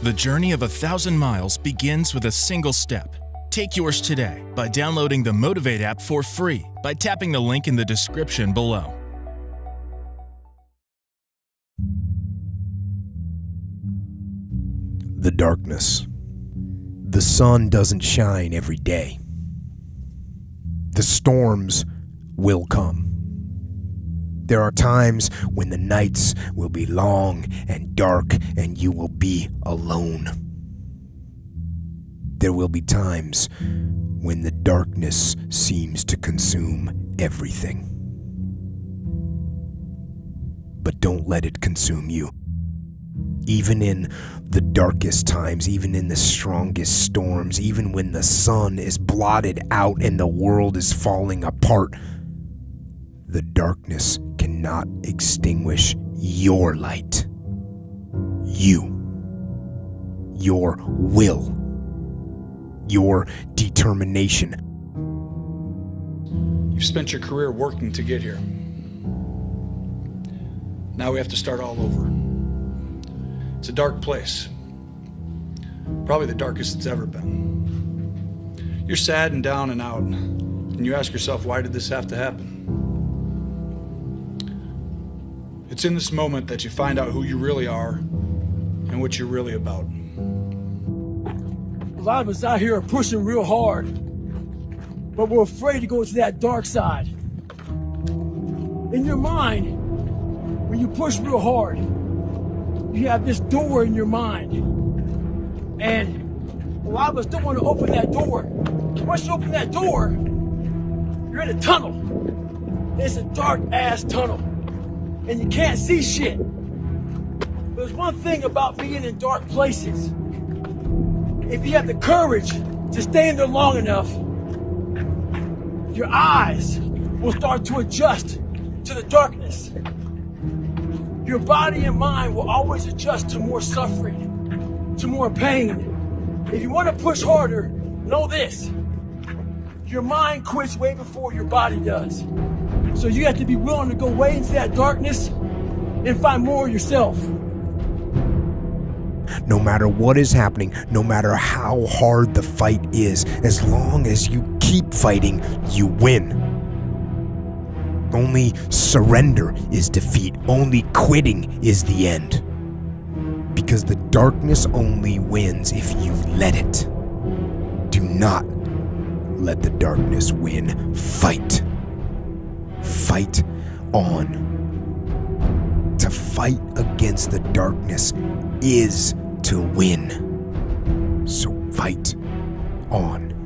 The journey of a thousand miles begins with a single step. Take yours today by downloading the Motivate app for free by tapping the link in the description below. The darkness. The sun doesn't shine every day. The storms will come. There are times when the nights will be long and dark and you will be alone. There will be times when the darkness seems to consume everything. But don't let it consume you. Even in the darkest times, even in the strongest storms, even when the sun is blotted out and the world is falling apart, the darkness cannot extinguish your light. You. Your will. Your determination. You've spent your career working to get here. Now we have to start all over. It's a dark place. Probably the darkest it's ever been. You're sad and down and out, and you ask yourself, why did this have to happen? It's in this moment that you find out who you really are and what you're really about. A lot of us out here are pushing real hard, but we're afraid to go to that dark side. In your mind, when you push real hard, you have this door in your mind. And a lot of us don't want to open that door. Once you open that door, you're in a tunnel. It's a dark ass tunnel and you can't see shit. There's one thing about being in dark places. If you have the courage to stay in there long enough, your eyes will start to adjust to the darkness. Your body and mind will always adjust to more suffering, to more pain. If you want to push harder, know this. Your mind quits way before your body does. So you have to be willing to go way into that darkness and find more yourself. No matter what is happening, no matter how hard the fight is, as long as you keep fighting, you win. Only surrender is defeat, only quitting is the end. Because the darkness only wins if you let it. Do not let the darkness win. Fight fight on. To fight against the darkness is to win. So fight on.